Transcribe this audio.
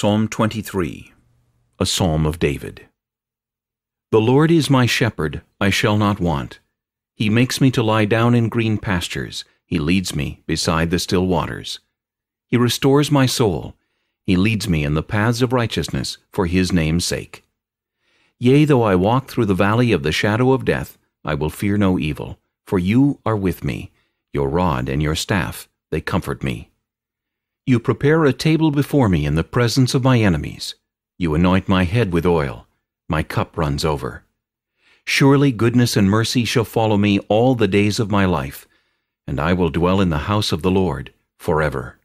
Psalm 23 A Psalm of David The Lord is my shepherd, I shall not want. He makes me to lie down in green pastures. He leads me beside the still waters. He restores my soul. He leads me in the paths of righteousness for his name's sake. Yea, though I walk through the valley of the shadow of death, I will fear no evil, for you are with me. Your rod and your staff, they comfort me. You prepare a table before me in the presence of my enemies. You anoint my head with oil. My cup runs over. Surely goodness and mercy shall follow me all the days of my life, and I will dwell in the house of the Lord forever.